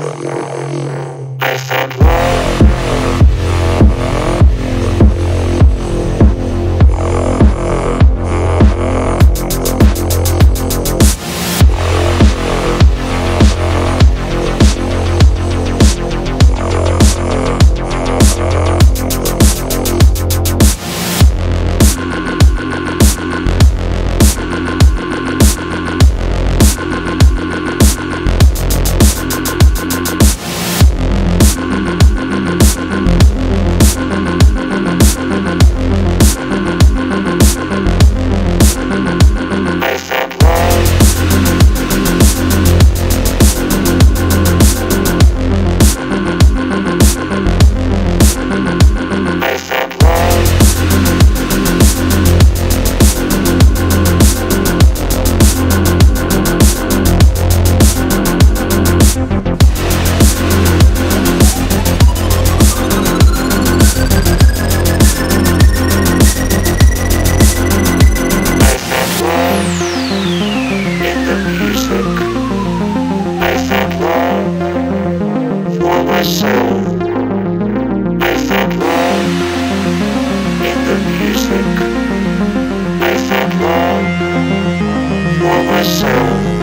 Yeah. my soul.